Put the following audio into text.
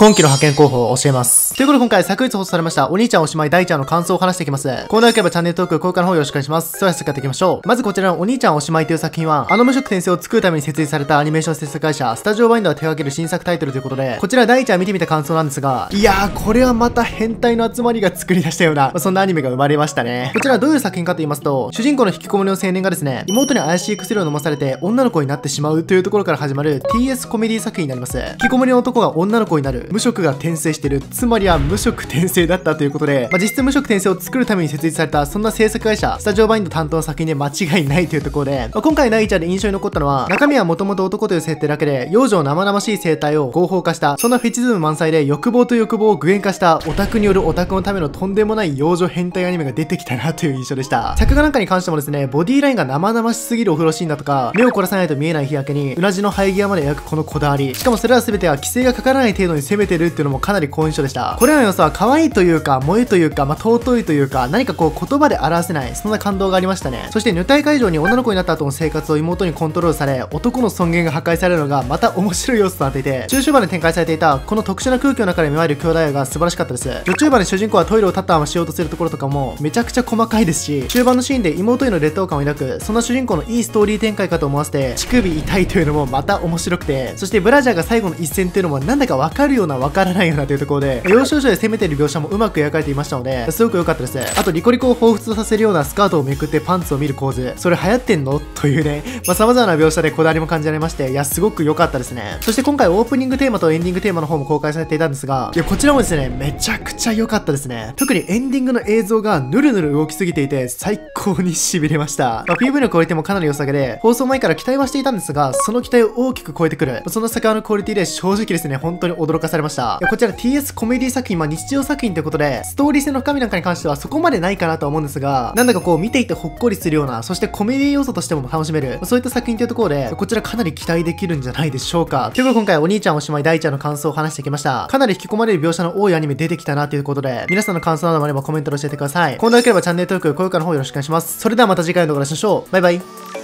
今期の派遣候補を教えます。ということで今回昨日放送されましたお兄ちゃんおしまい大ちゃんの感想を話していきます。コーナーよければチャンネル登録、高価の方よろしくお願いします。それでは早速やっていきましょう。まずこちらのお兄ちゃんおしまいという作品は、あの無職転生を作るために設立されたアニメーション制作会社、スタジオバインドが手掛ける新作タイトルということで、こちら大ちゃん見てみた感想なんですが、いやー、これはまた変態の集まりが作り出したような、まあ、そんなアニメが生まれましたね。こちらどういう作品かと言いますと、主人公の引きこもりの青年がですね、妹に怪しい薬を飲まされて女の子になってしまうというところから始まる TS コメディ作品になります。引きこもりの男が女の子になる、無職が転生してる、つまりは無職転生だったということで、まあ、実質無職転生を作るために設立されたそんな制作会社、スタジオバインド担当の作品で間違いないというところで、まあ、今回第1話で印象に残ったのは、中身はもともと男という設定だけで、幼女生々しい生態を合法化した、そんなフェチズム満載で欲望と欲望を具現化したオタクによるオタクのためのとんでもない幼女変態アニメが出てきたなという印象でした。作画なんかに関してもですね、ボディラインが生々しすぎるお風呂シーンだとか、目を凝らさないと見えない日焼けに、うなじの生え際まで描くこのこだわり。しかもそれは全ては規制がかからない程度に攻めめてるっていうのもかなり好印象でした。これらの良さは可愛いというか、萌えというか、まあ、尊いというか、何かこう言葉で表せない、そんな感動がありましたね。そして女体会場に女の子になった後の生活を妹にコントロールされ、男の尊厳が破壊されるのがまた面白い要素となっていて、中終盤で展開されていた、この特殊な空気の中で見舞える兄弟愛が素晴らしかったです。序中盤で主人公はトイレを立ったまましようとするところとかも、めちゃくちゃ細かいですし、中盤のシーンで妹への劣等感を抱く、そんな主人公のいいストーリー展開かと思わせて、乳首痛いというのもまた面白くて、そしてブラジャーが最後の一戦っていうのもなんだかわかるようなわからないようなというところで、要所要所で攻めてる描写もうまく描かれていましたので、すごく良かったです。あと、リコリコを彷彿とさせるようなスカートをめくってパンツを見る構図、それ流行ってんの？というね、まあ、様々な描写でこだわりも感じられまして、いや、すごく良かったですね。そして今回オープニングテーマとエンディングテーマの方も公開されていたんですが、いや、こちらもですね、めちゃくちゃ良かったですね。特にエンディングの映像がヌルヌル動きすぎていて、最高に痺れました。まあ、PV のクオリティもかなり良さげで、放送前から期待はしていたんですが、その期待を大きく超えてくる。その作画のクオリティで正直ですね、本当に驚かされました。こちら TS コメディ作品、まあ日常作品ということで、ストーリー性の深みなんかに関してはそこまでないかなと思うんですが、なんだかこう見ていてほっこりするような、そしてコメディ要素としても楽しめる、そういった作品というところで、こちらかなり期待できるんじゃないでしょうか。ということで今回お兄ちゃんおしまい大ちゃんの感想を話してきました。かなり引き込まれる描写の多いアニメ出てきたなということで、皆さんの感想などもあればコメントで教えてください。今度よければチャンネル登録、高評価の方よろしくお願いします。それではまた次回の動画でお会いしましょう。バイバイ。